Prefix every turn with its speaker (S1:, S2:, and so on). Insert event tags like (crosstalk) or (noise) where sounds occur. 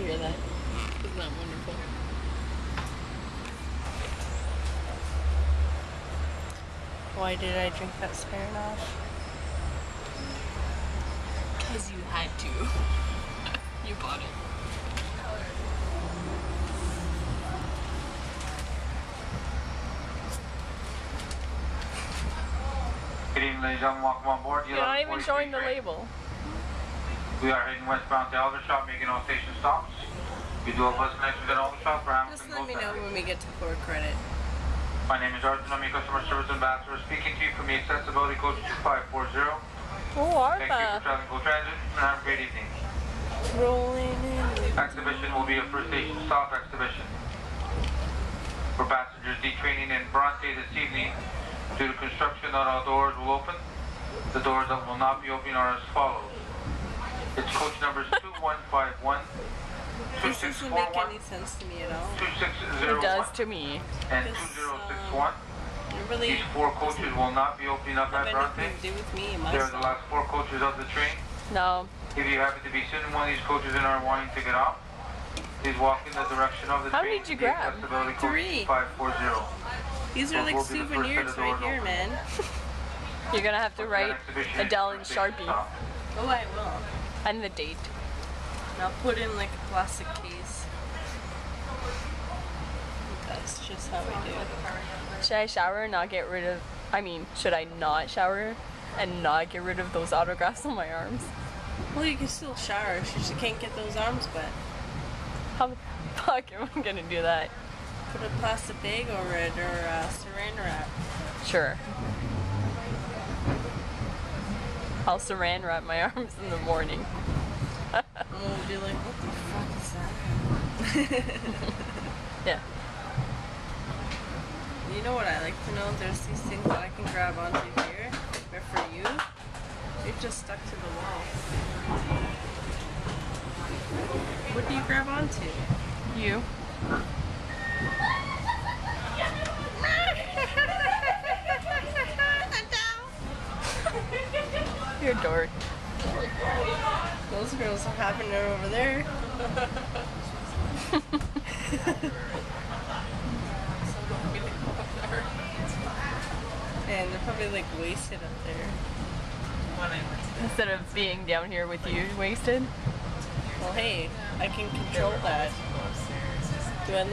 S1: to hear that. Isn't that wonderful?
S2: Why did I drink that Smirnoff?
S1: Because you had to. (laughs) you bought it.
S3: Good evening, ladies and gentlemen. Welcome on board.
S2: You're not even showing the label.
S3: We are heading westbound to Aldershot, making all station stops. We do have bus connections at Aldershot for
S2: Just let me know when we get to Port Credit.
S3: My name is Arjun. I'm your customer service ambassador speaking to you from the accessibility coach 2540.
S2: Oh,
S3: Thank you for traveling Go Transit and have a great evening.
S2: Rolling in.
S3: Exhibition will be a first station stop exhibition. For passengers detraining in Bronte this evening, due to construction, not all doors will open. The doors that will not be opening are as follows. It's coach numbers 2151,
S2: This doesn't make any sense to me at all. It does to me.
S3: and 2061.
S2: Uh, really
S3: These four coaches will not be opening up
S2: have
S3: at
S2: anything
S3: Bronte.
S2: do with me
S3: They are the last four coaches of the train.
S2: No.
S3: If you happen to be sitting one of these coaches and are wanting to get off, please walk in the direction of the
S2: How
S3: train.
S2: did you
S3: The
S2: grab?
S3: accessibility
S2: Three.
S3: 540.
S2: These are like
S3: We'll be the first set of
S2: souvenirs right here,
S3: open.
S2: man. (laughs) You're gonna have to write
S3: exhibition is
S2: Adele in Sharpie
S3: stop.
S2: Oh, I will.
S1: And the date.
S2: And I'll put in like a plastic case. That's just how I do it.
S1: Should I shower and not get rid of? I mean, should I not shower and not get rid of those autographs on my arms?
S2: Well, you can still shower. She just can't get those arms wet.
S1: How the fuck am I gonna do that?
S2: Put a plastic bag over it or uh, saran wrap.
S1: Sure. I'll saran wrap my (laughs) arms in the morning.
S2: We'll be like, what the fuck is (laughs) that?
S1: Yeah.
S2: You know what I like to know? There's these things that I can grab onto here. But for you, they're just stuck to the wall. What do you grab onto?
S1: You? You're a dork.
S2: Those girls are having it over there. and they're probably like wasted up there.
S1: Instead of being down here with you wasted.
S2: Well, hey, I can control that. Do I